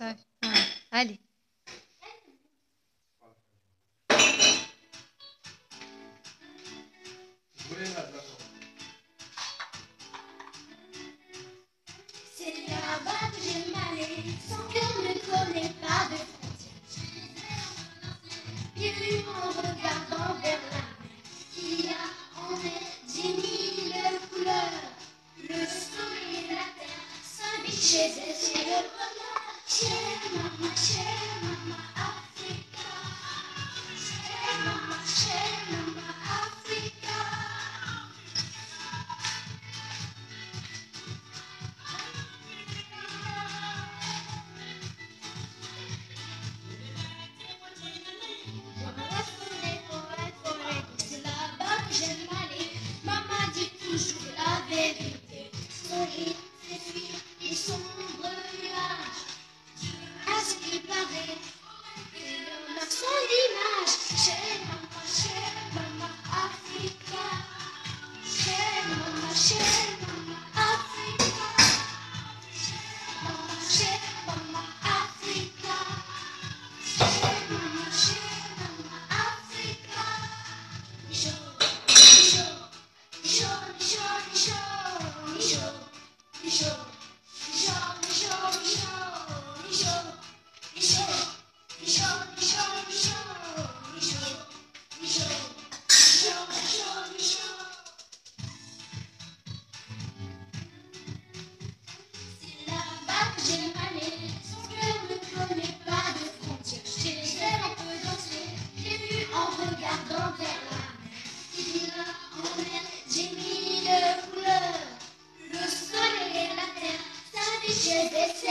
Tabii. Ha. Ali. C'est là-bas que j'aime aller, son cœur ne connaît pas de frontières. Pieds en regardant vers la mer, il y a en elle dix mille couleurs. Le sol et la terre s'invitent chez elle,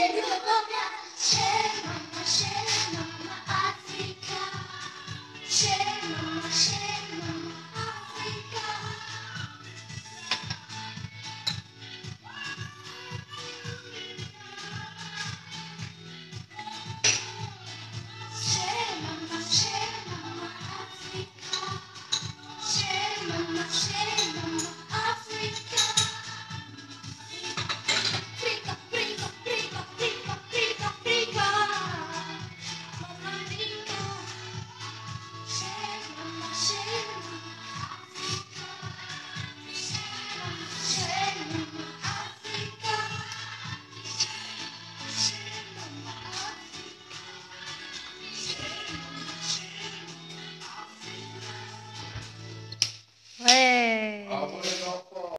Listen to the.